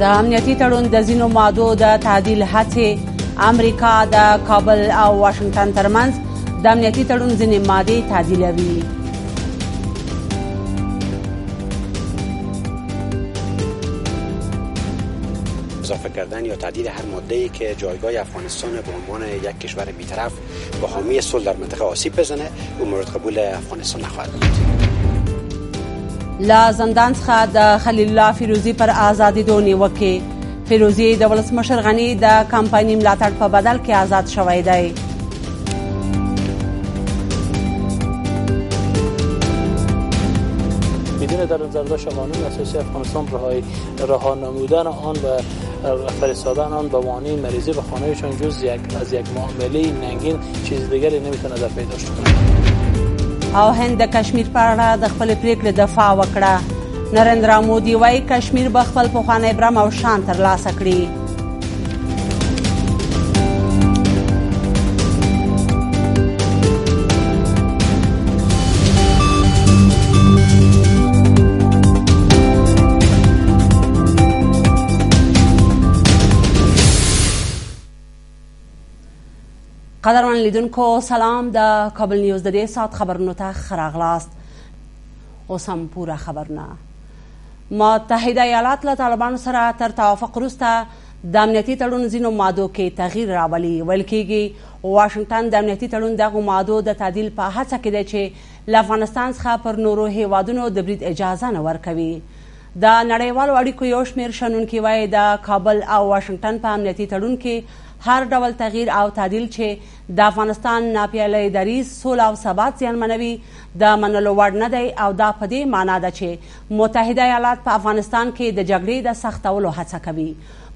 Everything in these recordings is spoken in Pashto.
د امنیتي تړون د ځینو مادو د تعدیل هڅې امریکا د کابل او واشنگټن ترمنځ د امنیتي تړون ځینې مادې تعدیلوي اضافه کردن یا تعدیل هر ماده ای که جایگاه افغانستان به عنوان یک کشور بیطرف با حامی صلح در منطقه آسیب بزنه و مورد قبول افغانستان نخواهد بود لا زندان څخه د خلیل الله فیروزی پر آزادی دو نیوکه فیروزی د ولسمشر غنی د کمپاینی ملاتړ په بدل کې آزاد شوی دی بدون در نظر داشت قانون اساسی افغانستان رها نمودن آن به فرستادن آن به وانه مریضی به خانهشان جز یک از یک معامله ننگین چیز دیگری نمیتونه در پیدا شد او هند د کشمیر په اړه د خپل پریکړې دفاع وکړه نریندرا مودي وایي کشمیر به خپل پخوانی برم او شان ترلاسه کړي قدرمن لیدونکو سلام د کابل نیوز د دې سات خبرونو ته خراغلاست اوس هم پوره خبرونه متحده ایالات له طالبانو سره تر توافق وروسته د امنیتي تړون ځینو مادو کې تغییر راولي ویل کېږي واشنګټن د امنیتي تړون دغو مادو د تعدیل په هڅه کې دی چې له افغانستان څخه پر نورو هیوادونو د برید اجازه نه ورکوي د نړیوالو اړیکو یو شمېر شنونکي وایي د کابل او واشنګټن په امنیتي تړون کې هر ډول تغییر او تعدیل چې د افغانستان ناپیاله اداري سوله او ثبات زیانمنوي د منلو وړ نه دی او دا په دې معنا ده چې متحده ایالات په افغانستان کې د جګړې د سختولو هڅه کوي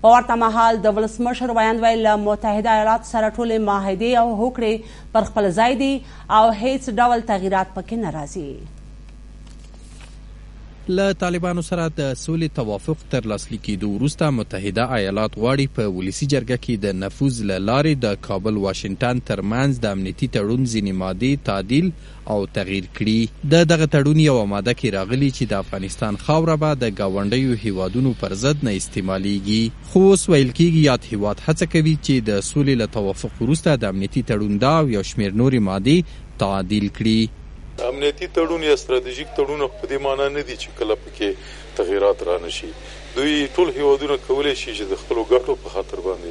په ورته مهال د ولسمشر ویاند ویل له متحده ایالاتو سره ټولې معاهدې او هوکړې پر خپل ځای دي او هیڅ ډول تغییرات پکې نه راځي له طالبانو سره د سولې توافق تر لاسلیک کېدو وروسته متحده ایالات غواړي په ولسي جرګه کې د نفوذ له لارې د کابل واشنګټن ترمنځ د امنیتي تړون ځینې مادې تعدیل او تغیر کړي. د دغه تړون یوه ماده کې راغلي چې د افغانستان خاوره به د ګاونډیو هیوادونو پر ضد نه استعمالیږي. خو اوس ویل کیږي یاد هیواد هڅه کوي چې د سولې له توافق وروسته د امنیتي تړون دا او یو شمیر نورې مادې تعدیل کړي. امنیتي تړون یا ستراتیژیک تړونونه خو په دې مانا نه دي چې کله په کې تغیرات رانه شي. دوی، ټول هیوادونه، کولای شي چې د خپلو ګټو په خاطر باندې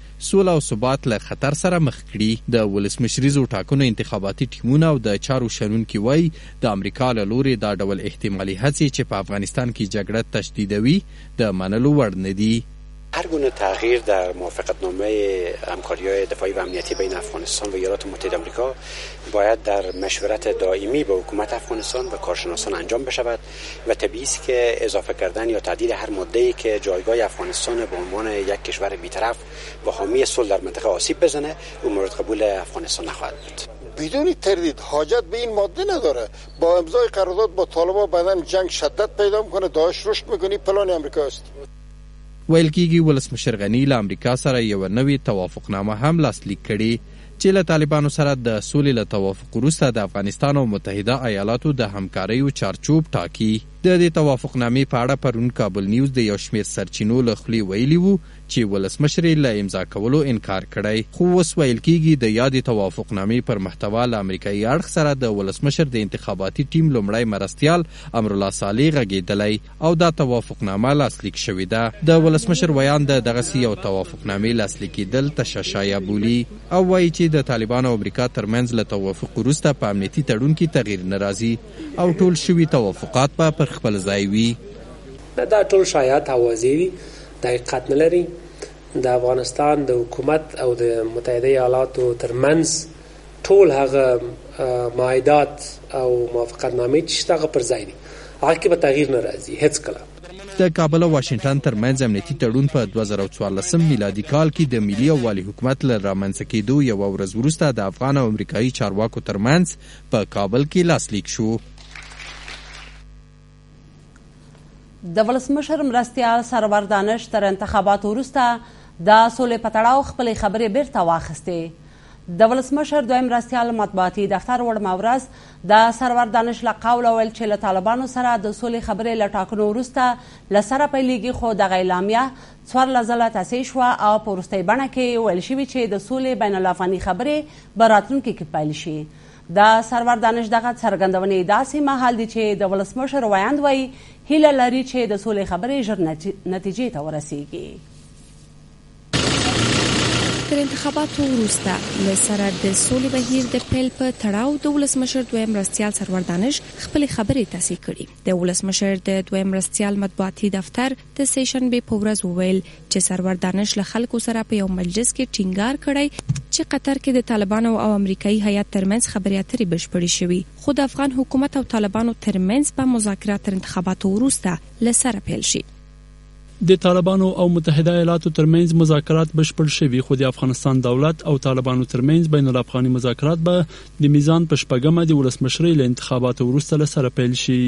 سوله او ثبات له خطر سره مخ کړي. د ولسمشریزو ټاکنو انتخاباتي ټیمونه او د چارو شنونکي وايي، د امریکا له لورې دا ډول احتمالي هڅې چې په افغانستان کې جګړه تشدیدوي، د منلو وړ نه دي. هر گونه تغییر در موافقت نامه همکاریهای دفاعی و امنیتی بین افغانستان و ایالات متحده امریکا باید در مشورت دایمی با حکومت افغانستان و کارشناسان انجام بشود و طبیعی است که اضافه کردن یا تعدیل هر ماده ای که جایگاه افغانستان به عنوان یک کشور بیطرف و حامی صلح در منطقه آسیب بزنه او مورد قبول افغانستان نخواهد بود بدون تردید حاجت به این ماده نداره با امضای قرارداد با طالبان بعدا جنگ شدت پیدا میکنه داعش رشد میکنه پلان امریکا است ویل کیږي ولسمشر غني له امریکا سره یوه نوې توافقنامه هم لاسلیک کړې. چې له طالبانو سره د سولې له توافق وروسته د افغانستان او متحده ایالاتو د همکاریو چارچوب ټاکي. د دې توافقنامې په اړه پرون کابل نیوز د یو شمېر سرچینو له خولې ویلي وو، چې ولسمشر یې له امضا کولو انکار کړی، خو اوس ویل کېږي د یادې توافقنامې پر محتوا له امریکايي اړخ سره د ولسمشر د انتخاباتي ټیم لومړی مرستیال امرالله صالح غږېدلی او دا توافقنامه لاسلیک شوې ده. د ولسمشر ویاند د دغسې یو توافقنامې لاسلیکېدل تشه شایعه بولي او وايي چې د طالبانو او امریکا ترمنځ له توافق وروسته په امنیتي تړون کې تغیر نه راځي او ټول شوي توافقات به پر خپل ځای وي. نه دا ټول شایعات اوازې دي دا حقیقت نه لري. د افغانستان د حکومت او د متحده ایالاتو ترمنځ ټول هغه معاهدات او موافقت نامې چې شته هغه پر ځای دي هغه کې به تغییر نه راځي هیڅ کله. د کابل او واشنګټن ترمنځ امنیتي تړون په دوه زره او څوارلس میلادي کال کې د ملي یووالي حکومت له رامنځته کېدو یوه ورځ وروسته د افغان او امریکایي چارواکو ترمنځ په کابل کې لاسلیک شو. د ولسمشر مرستیال سرور دانش تر انتخاباتو وروسته د سولې په تړاو خپلې خبرې بیرته واخیستې د ولسمشر دویم مرستیال مطبوعاتي دفتر وړمه ورځ د سرور دانش له قوله ویل چې له طالبانو سره د سولې خبرې له ټاکنو وروسته له سره پیلېږي خو دغه اعلامیه څوارلس ځله تصحیح شوه او په وروستۍ بڼه کې ویل شوي چې د سولې بین الافغاني خبرې به راتلونکي کې پیل شي د سرور دانش دغه څرګندونې داسې مهال دي چې د ولسمشر ویاند وایي هیله لري چې د سولې خبرې ژر نتیجې ته ورسیږي. تر انتخاباتو وروسته له سره د سولې بهیر د پیل په تړاو د ولسمشر دویم مرستیال سرور دانش خپلې خبرې تصحیح کړي د ولسمشر د دویم مرستیال مطبوعاتي دفتر د سه شنبې په ورځ وویل چې سرور دانش له خلکو سره په یو مجلس کې ټینګار کړی چې قطر کې د طالبانو او امریکایي هیئت ترمنځ خبرې اترې بشپړې شوي خو د افغان حکومت او طالبانو ترمنځ به مذاکرات تر انتخاباتو وروسته له سره پیل شي. د طالبانو او متحده ایالاتو ترمنځ مذاکرات بشپړ شوي خو د افغانستان دولت او طالبانو ترمنځ بین الافغاني مذاکرات به د میزان په شپږمه د ولسمشرۍ له انتخاباتو وروسته له سره پیل شي.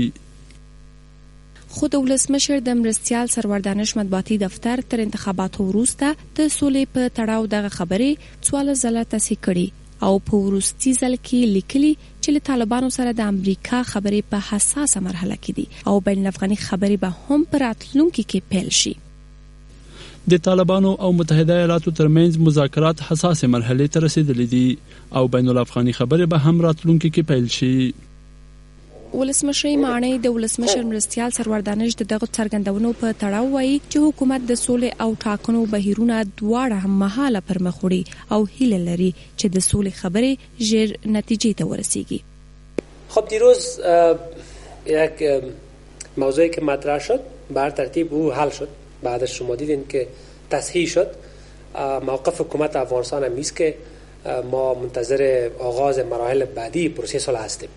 خو د ولسمشر د مرستیال سروردانش مطبوعاتي دفتر تر انتخاباتو وروسته د سولې په تړاو دغه خبرې څوارلس ځله تصحیح کړي او په وروستي ځل کې یې لیکلي چې له طالبانو سره د امریکا خبرې په حساسه مرحله کې دي او بین الافغاني خبرې به هم په راتلونکي کې پیل شي. د طالبانو او متحده ایالاتو ترمنځ مذاکرات حساسې مرحلې ته رسېدلي دي او بین الافغاني خبرې به هم راتلونکي کې پیل شي. ولسمشرۍ ماڼۍ د ولسمشر مرستیال سرور دانش د دغه څرګندونو په تړاو وایي چې حکومت د سولې او ټاکنو بهیرونه دواړه هم مهاله پر مخ وړي او هیله لري چې د سولې خبرې ژر نتیجې ته ورسیږي خب دیروز یک موضوعی که مطرح شد به هر ترتیب او حل شد بعدش شما دیدین که تصحیح شد موقف حکومت افغانستان هم که ما منتظر آغاز مراحل بعدی پروسیس هستیم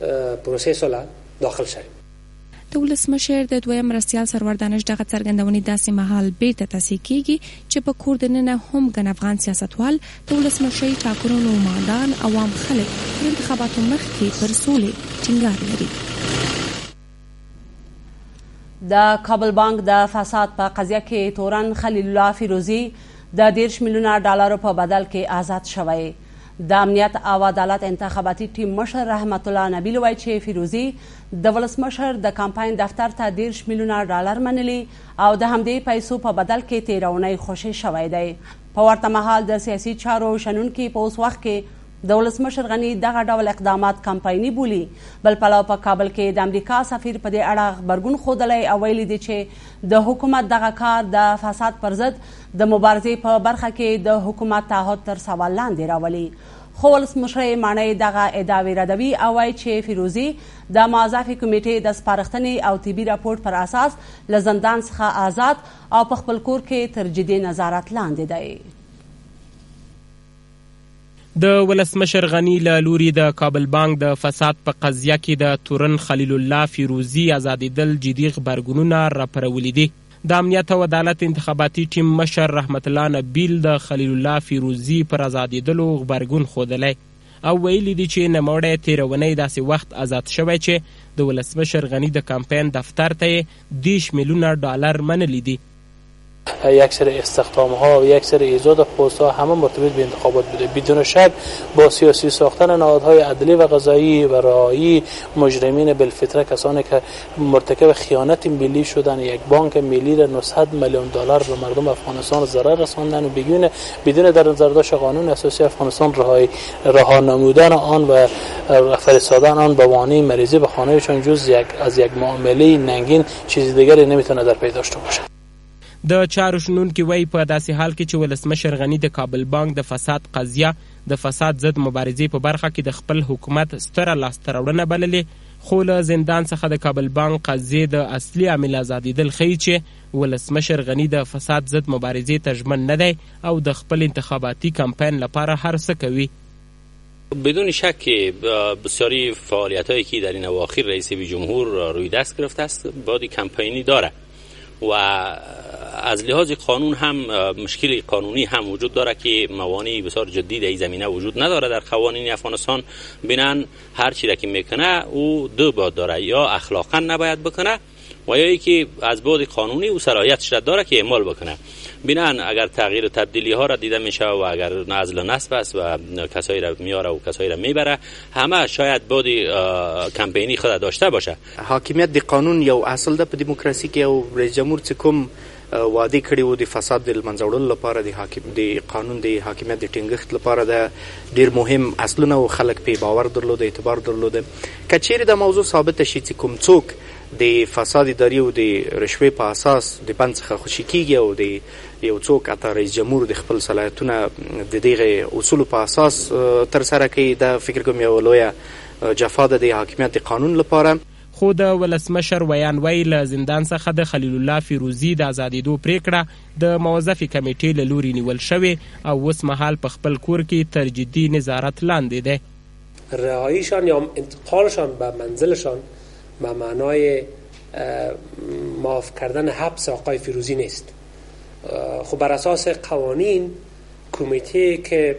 پروسې سوله داخل شوی. د ولسمشر د دویم مرستیال سرور دانش دغه څرګندونې داسې مهال بیرته تصحیح کیږي چې په کور د ننه هم ګن افغان سیاستوال د ولسمشرۍ ټاکنو نوماندان او عام خلک تر انتخاباتو مخکې پر سولې ټینګار لري. د کابل بانک د فساد په قضیه کې تورن خلیل الله فیروزی د دیرش میلیونه ډالرو په بدل کې آزاد شوی د امنیت او عدالت انتخاباتي ټیم مشر رحمت الله نبیل وایي چې فیروزی د ولسمشر د کمپاین دفتر ته دیرش میلیونه ډالر منلی او د همدې پیسو په بدل کې تیرونی خوشې شوی دی په ورته مهال د سیاسي چارو شنونکي په اوس وخت کې د ولسمشر غني دغه ډول اقدامات کمپایني بولي. بل پلو په کابل کې د امریکا سفیر په دې اړه غبرګون ښودلی او ویلي دي چې د حکومت دغه کار د فساد پر ضد د مبارزې په برخه کې د حکومت تعهد تر سوال لاندې راولي. خو ولسمشرۍ ماڼۍ دغه ادعاوې ردوي او وایي چې فیروزي د معزافي کمېټې د سپارښتنې او طبي راپورټ پر اساس له زندان څخه ازاد او په خپل کور کې تر جدي نظارت لاندې دی. د ولسمشر غني له لوري د کابل بانک د فساد په قضیه کې د تورن خلیل الله فیروزي ازادېدل جدي غبرګونونه راپرولي دي. د امنیت او عدالت انتخاباتي ټیم مشر رحمت الله نبیل د خلیل الله فیروزي پر ازادېدلو غبرګون ښودلی او ویلي دي چې نوموړی تېره اونۍ داسې وخت ازاد شوی چې د ولسمشر غني د کمپاین دفتر ته یې دېرش میلیونه ډالر منلي دي. یک سر استخدام ها و یک سری ایجاد پست ها همه مرتبط به انتخابات بوده بدون شک با سیاسی ساختن نهادهای عدلی و قضایی و رایی مجرمین بالفطره کسانی که مرتکب خیانت ملی شدن یک بانک ملی را 900 میلیون دلار به مردم افغانستان ضرر رساندن و بدون بدون در نظر داشت قانون اساسی افغانستان رهای رها نمودن آن و فرستادن آن به وانی مریضی به چون جز یک از یک معامله ننگین چیز دیگری نمیتونه در پی داشته باشد. د چارو شنونکي وایي په داسې حال کې چې ولسمشر غني د کابل بانک د فساد قضیه د فساد ضد مبارزې په برخه کې د خپل حکومت ستره لاسته راوړنه بللې خو له زندان څخه د کابل بانک قضیې د اصلي عامل ازادېدل ښیي چې ولسمشر غني د فساد ضد مبارزې ته ژمن نه دی او د خپل انتخاباتي کمپاین لپاره هر څه کوي. بدون شک بسیاری فعالیت هایی که در این اواخر رئیس جمهور روی دست گرفته است بادی کمپینی داره و از لحاظ قانون هم مشکل قانونی هم وجود داره که موانع بسیار جدی در این زمینه وجود نداره در قوانین افغانستان بینن هر چی را که میکنه او دو باد داره یا اخلاقا نباید بکنه و یا که از بعد قانونی او صلاحیت شده داره که اعمال بکنه بینان اگر تغییر و تبدیلی ها را دیده میشه و اگر نزل و نصب است و کسایی را میاره و کسایی را میبره همه شاید بعد کمپینی خود داشته باشه حاکمیت دی قانون یو اصل ده په دیموکراسی که او رئیس جمهور چه کوم وعدې کړې وو د فساد د لمنځه وړلو لپاره د حاکم د قانون د حاکمیت د ټینګښت لپاره ده ډیر مهم اصلونه او خلک په باور درلود اعتبار درلود که چیرې دا موضوع ثابته شي چې کوم څوک د فساد اداري او د رشوې په اساس د بند څخه خوشي کیږي او د یو څوک اتا رئیس جمهور د خپل صلاحیتونه د دغه اصول په اساس تر سره کوي دا فکر کوم یو لویه جفا ده د حاکمیت د قانون لپاره خو د ولسمشر ویاند وایي له زندان څخه د خلیل الله فیروزي د ازادېدو پرېکړه د موظفې کمېټې له لوري نیول شوې او اوس مهال په خپل کور کې تر جدي نظارت لاندې دی. رهاییشان یا هم انتقالشان به منزلشان به معنای معاف کردن حبس آقای فیروزی نیست خو بر اساس قوانین کمیته که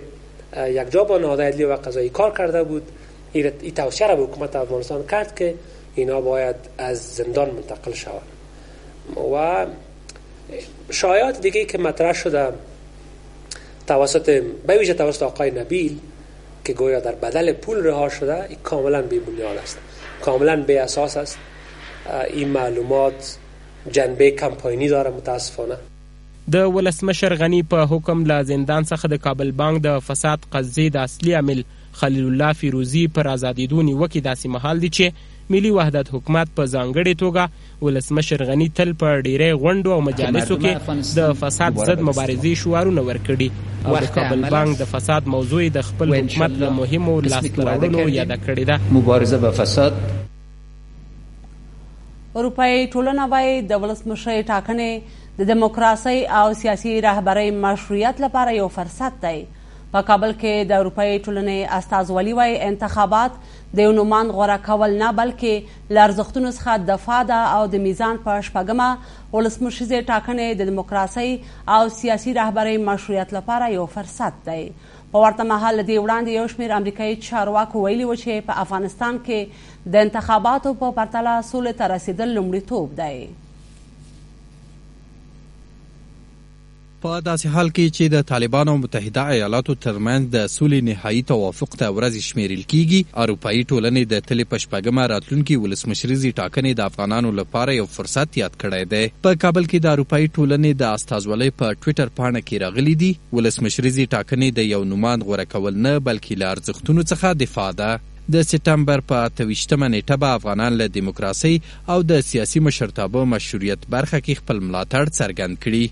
یک جا با نهاد عدلی و قضایی کار کرده بود ای توصیه را به حکومت افغانستان کرد که اینا باید از زندان منتقل شوند و شایعات دیگه که مطرح شده توسط به ویژه توسط آقای نبیل که گویا در بدل پول رها شده این کاملا بی بنیاد است کاملا بی اساس است این معلومات جنبه کمپاینی داره متاسفانه د ولسمشر غنی په حکم له زندان څخه د کابل بانک د فساد قضیې د اصلي عامل خلیل الله فیروزي پر ازادېدو نیوکې داسې مهال دي چې ملي وحدت حکومت په ځانګړې توګه ولسمشر غني تل په ډېری غونډو او مجالسو کې د فساد ضد مبارزې شعارونه ورکړي او د کابل بانک د فساد موضوع یې د خپل حکومت له مهمو لاسته راوړنو یاده کړې ده. مبارزه به فساد اروپايي ټولنه وايي د ولسمشرۍ ټاکنې د دیموکراسۍ او سیاسي رهبرۍ مشروعیت لپاره یو فرصت دی په کابل کې د اروپايي ټولنې استازولي وایي انتخابات د یو نوماند غوره کول نه بلکې له ارزښتونو څخه دفاع ده او د میزان په شپږمه ولسمشریزې ټاکنې د دیموکراسۍ او سیاسي رهبرۍ مشروعیت لپاره یو فرصت دی په ورته مهال له دې وړاندې یو شمېر امریکایي چارواکو ویلي و چې په افغانستان کې د انتخاباتو په پرتله سولې ته رسېدل لومړیتوب دی په داسې حال کې چې د طالبانو او متحده ایالاتو ترمنځ د سولې نهایي توافق ته ورځې شمېرل کېږي، اروپايي ټولنې د تلې په شپږمه راتلونکي ولسمشریزې ټاکنې د افغانانو لپاره یو فرصت یاد کړی دی. په کابل کې د اروپايي ټولنې د استازولۍ په ټویټر پاڼه کې راغلي دي، ولسمشریزې ټاکنې د یو نوماند غوره کول نه، بلکې له ارزښتونو څخه دفاع ده. د سېټمبر په اته ویشت مه نېټه به افغانان له دیموکراسۍ او د سیاسي مشرتابه مشروعیت برخه کې خپل ملاتړ څرګند کړي.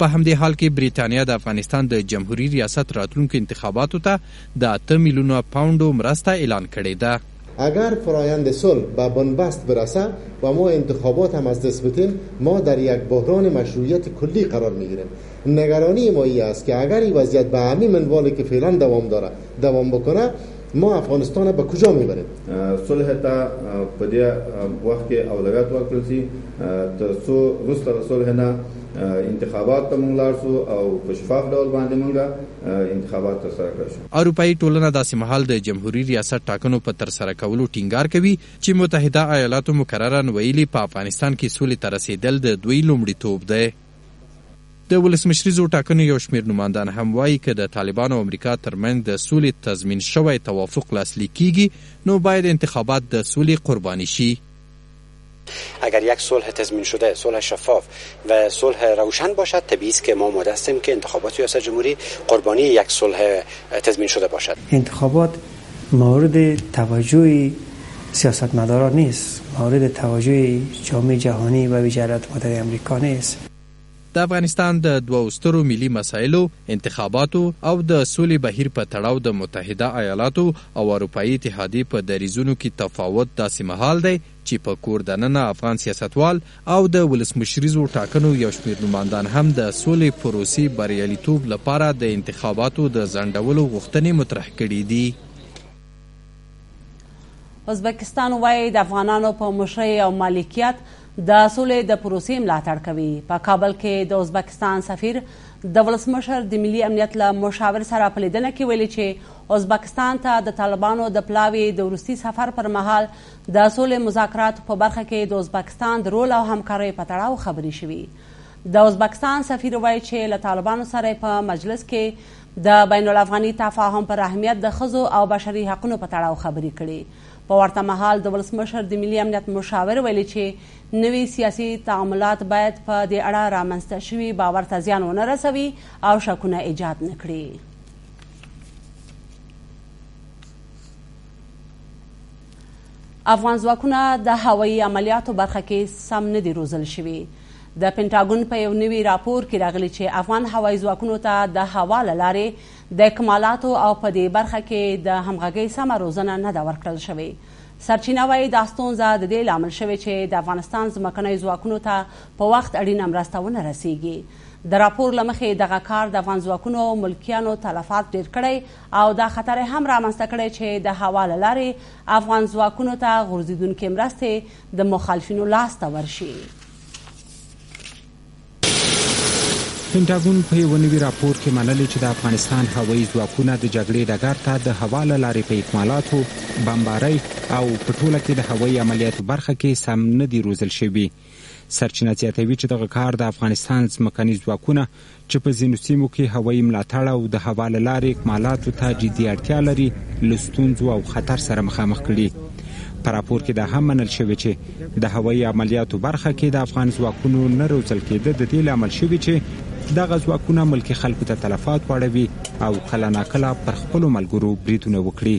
په همدې حال کې بریتانیا د افغانستان د جمهوري ریاست راتلونکو انتخاباتو ته د اته میلیونه پاونډو مرسته اعلان کړې ده. اگر فرایند صلح به بنبست برسه و ما انتخابات هم از دست بدیم ما در یک بحران مشروعیت کلی قرار میگیریم نگرانی ما ای است که اگر این وضعیت به همین منوالی که فعلا دوام داره دوام بکنه ما افغانستان به کجا میبریم صلح ته په دې وخت کې اولویت ورکړل شي تر څو وروسته له صلح نه انتخابات ته مونږ لاړ شو او په شفاف ډول باندې مونږ انتخابات ترسره کړ شو اروپایي ټولنه داسې مهال د جمهوري ریاست ټاکنو په ترسره کولو ټینګار کوي چې متحده ایالاتو مکررا ویلي په افغانستان کې سولې ته رسېدل د دوی لومړیتوب دی د ولسمشریزو ټاکنو یو شمېر نوماندان هم وایي که د طالبانو او امریکا ترمنځ د سولې تضمین شوی توافق لاسلیک کیږي نو باید انتخابات د سولې قرباني شي. اگر یک صلح تضمین شده صلح شفاف و صلح روشن باشد طبیعی است که ما آماده هستیم که انتخابات ریاست جمهوری قربانی یک صلح تضمین شده باشد. انتخابات مورد توجه سیاستمدارا نیست مورد توجه جامعه جهانی و ویژه ایالات متحده امریکا نیست. د افغانستان د دوو سترو ملي مسایلو، انتخاباتو او د سولې بهیر په تړاو د متحده ایالاتو او اروپايي اتحادیې په دریځونو کې تفاوت داسې مهال دی چې په کور دننه افغان سیاستوال او د ولسمشریزو ټاکنو یو شمېر نوماندان هم د سولې پروسې بریالیتوب لپاره د انتخاباتو د ځنډولو غوښتنې مطرح کړې دي. ازبکستان وايي د افغانانو په مشرۍ او مالکیت د سولې د پروسې ملاتړ کوي په کابل کې د ازبکستان سفیر د ولسمشر د ملي امنیت له مشاور سره په لیدنه کې ویلي چې ازبکستان ته د طالبانو د پلاوي د وروستي سفر پر مهال د سولې مذاکراتو په برخه کې د ازبکستان د رول او همکارۍ په تړاو خبرې شوي. د ازبکستان سفیر وایي چې له طالبانو سره په مجلس کې د بین الافغاني تفاهم پر اهمیت د ښځو او بشري حقونو په تړاو خبرې کړي. په ورته مهال د ولسمشر د ملي امنیت مشاور ویلي چې نوي سیاسي تعاملات باید په دې اړه رامنځته شوي باور ته زیان ونه رسوي او شکونه ایجاد نه کړي. افغان ځواکونه د هوایي عملیاتو برخه کې سم نه دي روزل شوي د پنټاګون په یو نوي راپور کې راغلي چې افغان هوایي ځواکونو ته د هوا له لارې د کمالاتو او په دې برخه کې د همغږۍ سمه روزنه نه ده ورکړل شوې سرچینه وایي دا ستونزه د دې لامل شوې چې د افغانستان ځمکنیو ځواکونو ته په وخت اړینه مرسته ونه رسیږي د راپور لمخې دغه کار د افغان ځواکونو او ملکیانو تلفات ډیر کړی او دا خطر یې هم رامنځته کړی چې د هوا له لارې افغان ځواکونو ته غورځېدونکې مرستې د مخالفینو لاس ته ورشي. پنټاګون په یوه نوي راپور کې منلې چې د افغانستان هوایي ځواکونه د جګړې ډګر ته د هوا له لارې په اکمالاتو، بمبارۍ او په ټوله کې د هوایي عملیاتو برخه کې سم نه دي روزل شوي. سرچینه زیاتوي چې دغه کار د افغانستان ځمکني ځواکونه چې په ځینو سیمو کې هوایي ملاتړ او د هوا له لارې اکمالاتو ته جدي اړتیا لري له ستونزو او خطر سره مخامخ کړي په راپور کې دا هم منل شوې چې د هوایي عملیاتو برخه کې د افغان ځواکونو نه روزل کېده د دې لامل شوي چې دغه ځواکونه ملکي خلکو ته تلفات واړوي او کله ناکله پر خپلو ملګرو بریدونه وکړي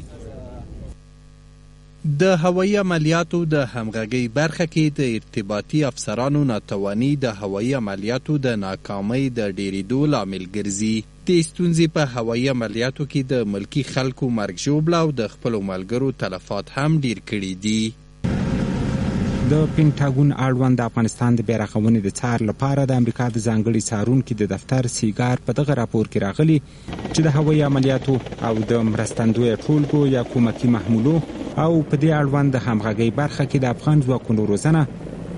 د هوایي عملیاتو د همغږۍ برخه کې د ارتباطي افسرانو ناتواني د هوایي عملیاتو د ناکامۍ د ډېرېدو لامل ګرځي. دې ستونزې په هوایي عملیاتو کې د ملکي خلکو مرګ ژوبله او د خپلو ملګرو تلفات هم ډېر کړي دي. د پنټاګون اړوند د افغانستان د بیارغونې د څار لپاره د امریکا د ځانګړي څارونکي د دفتر، سیګار، په دغه راپور کې راغلي، چې د هوایي عملیاتو او د مرستندویه ټولګو یا کمکي محمولو او په دې اړوند د همغږۍ برخه کې د افغان ځواکونو روزنه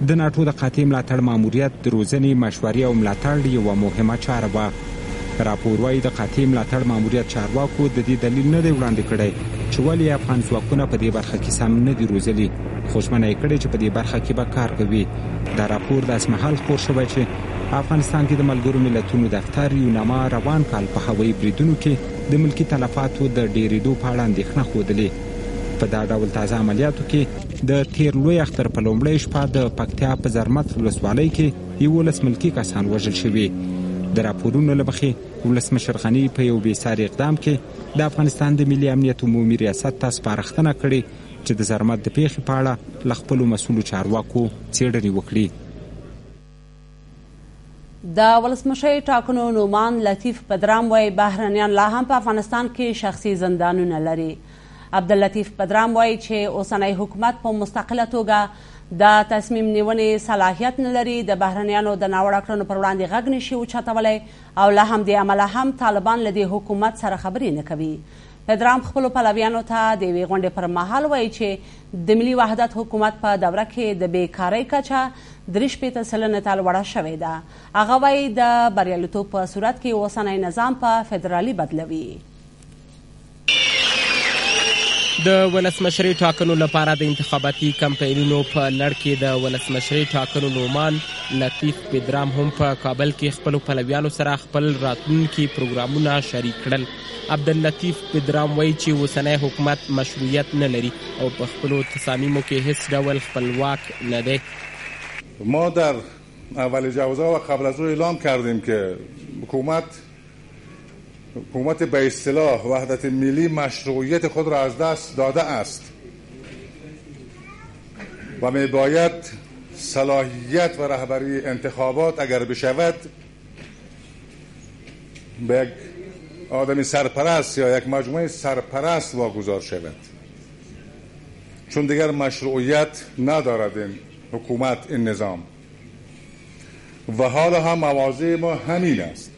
د ناټو د قاطع ملاتړ ماموریت د روزنې، مشورې او ملاتړ یوه مهمه چاره وه. راپور وایي د قاطع ملاتړ ماموریت چارواکو د دې دلیل نه دی وړاندې کړی چې ولې یې افغان ځواکونه په دې برخه کې سم نه دي روزلي، خو ژمنه یې کړې چې په دې برخه کې به کار کوي. دا راپور داسې مهال خپور شوی چې افغانستان کې د ملګرو ملتونو دفتر یوناما روان کال په هوایي بریدونو کې د ملکي تلفاتو د ډېرېدو په اړه اندېښنه ښودلې. په دا ډول تازه عملیاتو کې د تېر لوی اختر په لومړۍ شپه د پکتیا په زرمت ولسوالۍ کې یوولس ملکي کسان وژل شوي. د راپورونو له مخې ولسمشر غني په یو بېساري اقدام کې د افغانستان د ملي امنیت عمومي ریاست ته سپارښتنه کړې چې د زرمت د پېښې په اړه له خپلو مسؤلو چارواکو څېړنې وکړي. د ولسمشرۍ ټاکنو نوماند لطیف پدرام وایي بهرنیان لا هم په افغانستان کې شخصي زندانونه لري عبداللطیف پدرام وایي چې اوسنی حکومت په مستقله توګه د تصمیم نیونې صلاحیت نه لري د بهرنیانو د ناوړه کړنو پر وړاندې غږ نشي اوچتولی او له همدې امله هم طالبان له دې حکومت سره خبرې نه کوي ترامپ خپلو پلویانو ته د یوې غونډې پر مهال وایي چې د ملي وحدت حکومت په دوره کې د بې کارۍ کچه درې شپېته سلنې ته لوړه شوې ده. هغه وایي د بریالیتوب په صورت کې اوسنی نظام په فدرالي بدلوي. د ولسمشرۍ ټاکنو لپاره د انتخاباتي کمپاینونو په لړ کې د ولسمشرۍ ټاکنو نوماند لطیف پدرام هم په کابل کې خپلو پلویانو سره خپل راتلونکي پروګرامونه شریک کړل. عبداللطیف پدرام وایي چې اوسنی حکومت مشروعیت نه لري او په خپلو تصامیمو کې هېڅ ډول خپلواک نه دی. ما در اول جوزا و قبل از او اعلام کردیم که حکومت حکومت به اصطلاح وحدت ملی مشروعیت خود را از دست داده است و میباید صلاحیت و رهبری انتخابات اگر بشود به یک آدمی سرپرست یا یک مجموعه سرپرست واگذار شود چون دیگر مشروعیت ندارد این حکومت این نظام و حال هم موازه ما همین است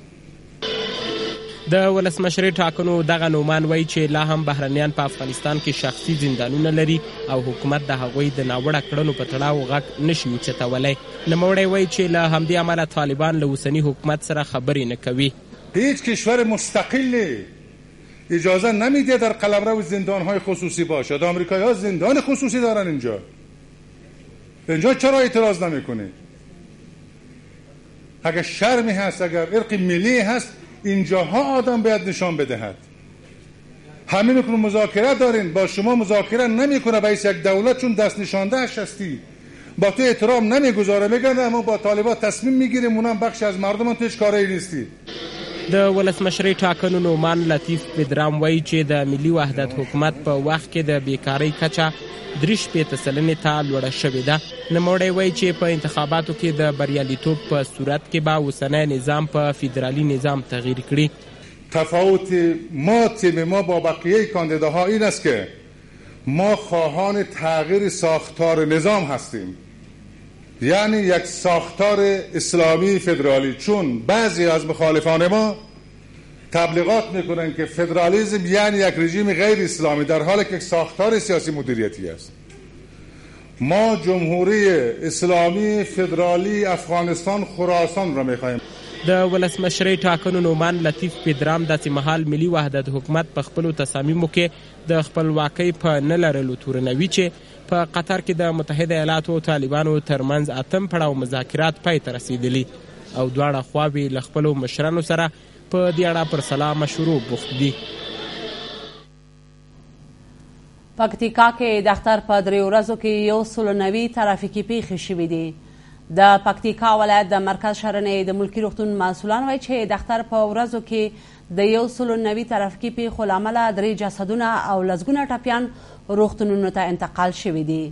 د ولسمشرۍ ټاکنو دغه نومان وایي چې لا هم بهرنیان په افغانستان کې شخصي زندانونه لري او حکومت د هغوی د ناوړه کړنو په تړاو غږ نشي اوچتولی نوموړی وایي چې له همدې امله طالبان له اوسني حکومت سره خبرې نه کوي. هیچ کشور مستقلی اجازه نمیده در قلمرو زندانهای خصوصی باشد آمریکاییها زندان خصوصی دارند اینجا اینجا چرا اعتراض نمیکنید اگر شرمی هست اگر ارق ملی هست اینجاها آدم باید نشان بدهد. همین میکنه مذاکره دارین با شما مذاکره نمیکنه به یک دولت چون دست نشانده اش هستی با تو احترام نمیگذاره میگن اما با طالبان تصمیم میگیریم اونم بخش از مردمان تو هیچ کاری نیستی د ولسمشرۍ ټاکنو نومان لطیف پدرام وایي چې د ملي وحدت حکومت په وخت کې د بیکارۍ کچه درې شپېته سلنې ته لوړه شوې ده نوموړی وایي چې په انتخاباتو کې د بریالیتوب په صورت کې به اوسنی نظام په فدرالي نظام تغیر کړي تفاوت ما تیم ما با بقیه کاندیداها این است که ما خواهان تغییر ساختار نظام هستیم یعنی یک ساختار اسلامی فدرالی چون بعضی از مخالفان ما تبلیغات میکنن که فدرالیزم یعنی یک رژیم غیر اسلامی در حالی که ساختار سیاسی مدیریتی است ما جمهوري اسلامي فدرالي افغانستان خراسان را میخوایم. د ولسمشرۍ ټاکنو نوماند لطیف پدرام داسې مهال ملي وحدت حکومت په خپلو تصامیمو کې د خپلواکۍ په نه لرلو تورنوي چې په قطر کې د متحده ایالاتو او طالبانو ترمنځ اتم پړاو مذاکرات پای ته رسېدلي او دواړه خواوې له خپلو مشرانو سره په دې اړه پر سلا مشورو بوخت دي. پکتیکا کې د اختر په درې ورځو کې یو سل نوي ترافیکي پیښې شوې دي د پکتیکا ولایت د مرکز شرنې د ملکی روغتون مسولان وایي چې د اختر په ورځو کې د یو سل نوي ترافیکي پیښو لامل درې جسدونه او لسګونه ټپیان روغتونونو ته انتقال شوې دي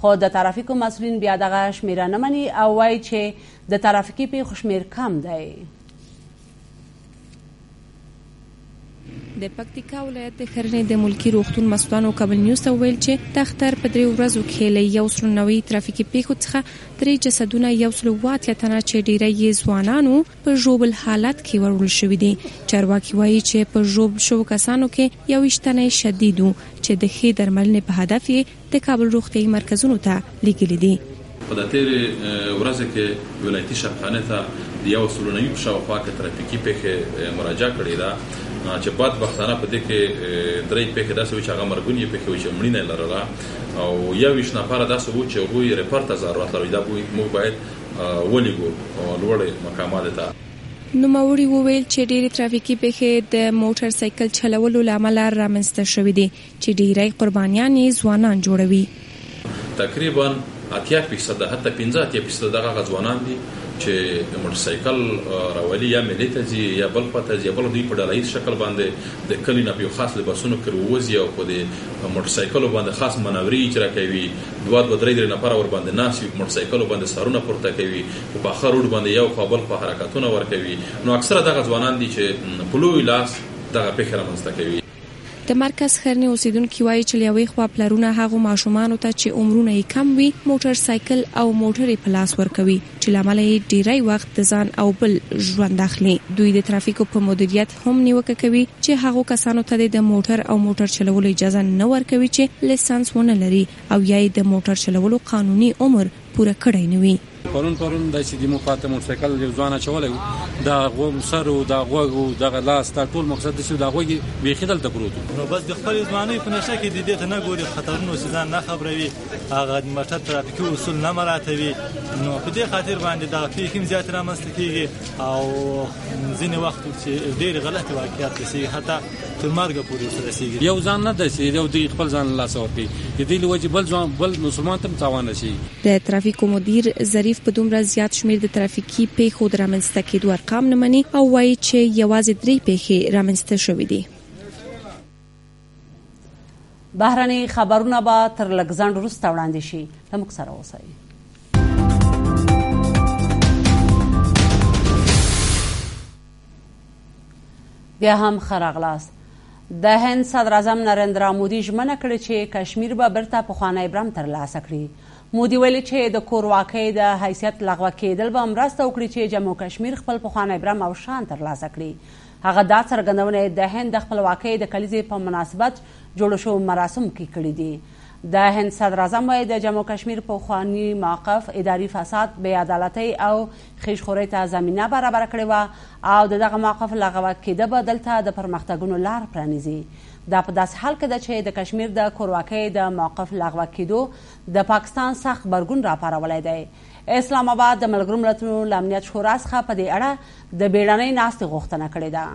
خو د ترافیکو مسولین بیا دغه شمیره نه مني او وایي چې د ترافیکي پیښو شمیر کم دی د پکتیکا ولایت د کرنې د ملکی روغتون مسولانو کابل نیوز ته ویل چې د اختر په درې ورځو کې له یو سل نوي ترافیکي پیښو څخه درې جسدونه یو سل واتیا تنه چې ډیری یې ځوانانو په ژوبل حالت کې ورول شوې دي چارواکي وایي چې په ژوب شو کسانو کې یو شتنې شدیدو چې د خې درملنې په هدف یې د کابل روغتیايي مرکزونو ته لیږلي دي. په د تېرې ورځې کې ولایتي شرخانې ته د یو سلونوي په شاوخوا کې ترافیکي پېښې مراجعه کړې ده چې بد بختانه په دې کې درې پېښې داسې وې چې هغه مرګونې پېښې وې چې مړینه یې لرله او یوویشت نفره داسې وو چې هغوی رېفر ته ضرورت لرلو دا بوی موږ باید ولیږو لوړې مقامات ته. نوموړي وویل چې ډېرې ترافیکي پېښې د موټر سایکل چلولو له امله رامنځته شوې دي چې ډیری قربانیان یې ځوانان جوړوي. تقریبا اتیا فیصده حتی پنځه اتیا فیصده دغه هغه ځوانان دي چې د موټر سایکل راولي یا مېلې ته ځي یا بل خوا ته ځي بل دوی په ډله ییز شکل باندې د کلي نه په یو خاص لباسونو کې ووځي او په دې موټر سایکلو باندې خاص مناورې اجرا کوي دوه دوه درې درې نفره ورباندې ناست وي په موټر سایکلو باندې سرونه پورته کوي په پاخه روډ باندې یو خوا بل خوا حرکتونه ورکوي نو اکثره دغه ځوانان دي چې په لوی لاس دغه پېښې رامنځته کوي. د مرکز خرنې اوسېدونکي وایي چې له یوې خوا پلرونه هغو ماشومانو ته چې عمرونه یې کم وي موټر سایکل او موټرې په لاس ورکوي چې له امله یې ډیری وخت د ځان او بل ژوند اخلي دوی د ترافیکو په مدیریت هم نیوکه کوي چې هغو کسانو ته د موټر او موټر چلولو اجازه نه ورکوي چې لیسنس ونه لري او یا یې د موټر چلولو قانوني عمر پوره کړی نه وي. پرون پرون د چې دیمو خواته موټرسایکل یو ځوان اچولی وو دا غو سر او دا غوغو دغه لاس دا ټول مقصد چې دا غوګي بیخي دلته پروت نو بس د خپل ځواني په نشه کې د دې ته نه ګوري خطرونو سزا نه خبروي هغه د موټر ترافیکي اصول نه مراعاتوي نو په دې خاطر باندې دا پیښې هم زیات رامنځته کیږي او ځینې وخت چې ډېر غلط واقعیت شي حتی تر مرګ پورې ورته رسیږي یو ځان نه داسې یو دی خپل ځان له لاسه ورکړي د دې له وجې بل ځوان بل مسلمان ته هم تاوان رسي د ترافیکو مدیر ظریف په دومره زیات شمېر د ترافیکي پیښو د رامنځته کېدو ارقام نه مني او وایي چې یوازې درې پیښې رامنځته شوې دي بهرني خبرونه به تر لږ ځنډ وروسته وړاندې شي له موږ سره اوسئ بیا هم ښه راغلاست د هند صدر اعظم نریندرا مودي ژمنه کړې چې کشمیر به برته پخوانی برم ترلاسه کړي مودي ویلي چې د کورواکۍ د حیثیت لغوه کېدل به مرسته وکړي چې جمو کشمیر خپل پخوانی برم او شان ترلاسه کړي هغه دا څرګندونه د هند د خپلواکۍ د کلیزې په مناسبت جوړو شو مراسم کې کړې دي د هند صدراعظم وایي د جمو کشمیر پخوانی موقف اداري فساد، بې عدالتۍ او خیژخورۍ ته زمینه برابره کړې وه او د دغه موقف لغوه کېده به دلته د پرمختګونو لار پرانیزي. دا په داسې حال کې ده چې د کشمیر د کورواکۍ د موقف لغوه کېدو د پاکستان سخت غبرګون راپارولی دی. اسلام اباد د ملګروملتونو له امنیت شورا څخه په دې اړه د بیړنۍ ناستې غوښتنه کړې ده.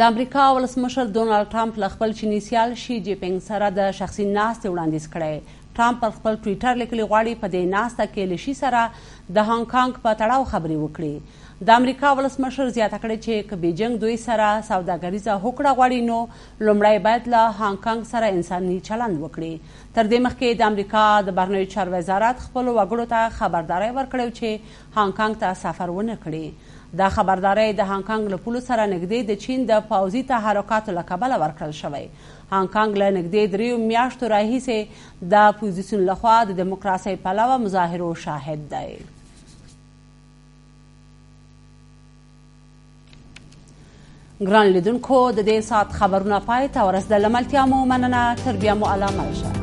د امریکا ولسمشر ډونالد ټرمپ له خپل چیني سیال شي جي پینګ سره د شخصي ناستې وړاندیز کړی ټرمپ پر خپل ټویټر لیکلي غواړي په دې ناسته کې له شي سره د هانګ کانګ په تړاو خبرې وکړي د امریکا ولسمشر زیاته کړې چې که بیجنګ دوی سره سوداګریزه هوکړه غواړي نو لومړی باید له هانګ کانګ سره انساني چلند وکړي تر دې مخکې د امریکا د بهرنیو چارو وزارت خپلو وګړو ته خبرداری ورکړی چې هانګ کانګ ته سفر ونه کړي. دا خبرداری د هانګ کانګ له پولو سره نږدې د چین د پوځي تحرکاتو له کبله ورکړل شوی. هانګ کانګ له نږدې دریو میاشتو راهیسې د اپوزیسیون لخوا د دموکراسۍ پلوه مظاهرو شاهد دی. ګران لیدونکو د دې سات خبرونه پای ته ورسېدل ملتیا مو مننه تر بیا مو علامه شه